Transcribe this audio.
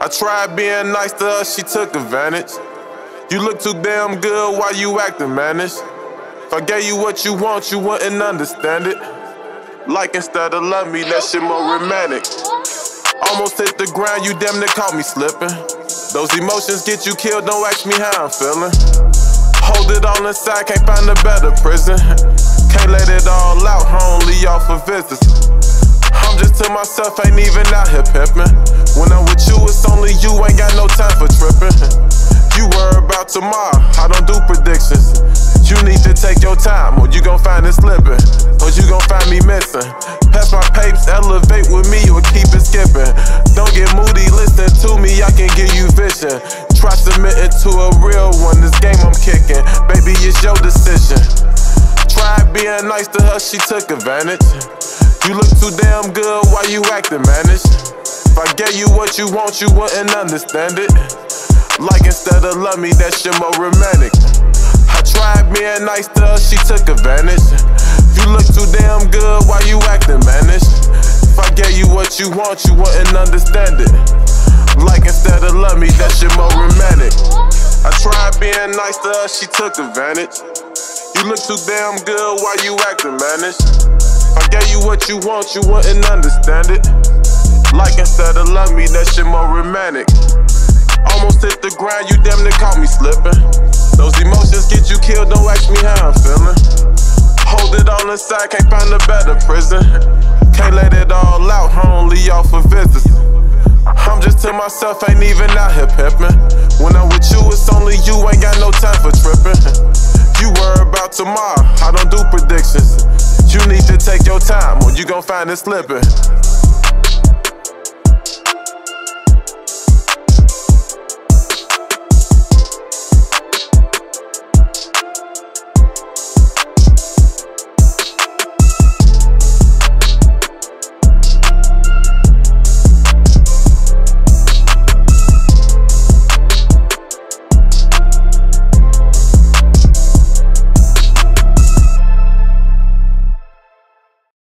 I tried being nice to her, she took advantage. You look too damn good, why you acting mannish? If I gave you what you want, you wouldn't understand it. Like instead of love me, that shit more romantic. Almost hit the ground, you damn near caught me slipping. Those emotions get you killed, don't ask me how I'm feeling. Hold it on the side, can't find a better prison. Can't let it all out, only off for visits. I'm just to myself, ain't even out here pimping. When I'm with you, it's only you, ain't got no time for tripping. You worry about tomorrow, I don't do predictions. You need to take your time, or you gon' find it slipping, or you gon' find me missing. Pass my papes, elevate with me, or keep it skipping. Don't get moody, listen to me, I can give you vision. Try submitting to a real one, this game I'm kicking. Baby, it's your decision. Tried being nice to her, she took advantage. You look too damn good, why you acting mannish? If I gave you what you want, you wouldn't understand it. Like instead of love me, that shit more romantic. I tried being nice to her, she took advantage. You look too damn good, why you acting mannish? If I gave you what you want, you wouldn't understand it. Like instead of shit more romantic. I tried being nice to her, she took advantage. You look too damn good, why you acting mannish? If I gave you what you want, you wouldn't understand it. Like instead of love me, that shit more romantic. Almost hit the ground, you damn near caught me slipping. Those emotions get you killed, don't ask me how I'm feeling. Hold it on the side, can't find a better prison. Can't let it all out, only off for visits. I'm just to myself, ain't even out here pimping. When I'm with you, it's only you, ain't got no time for tripping. You worry about tomorrow, I don't do predictions. You need to take your time, or you gon' find it slipping.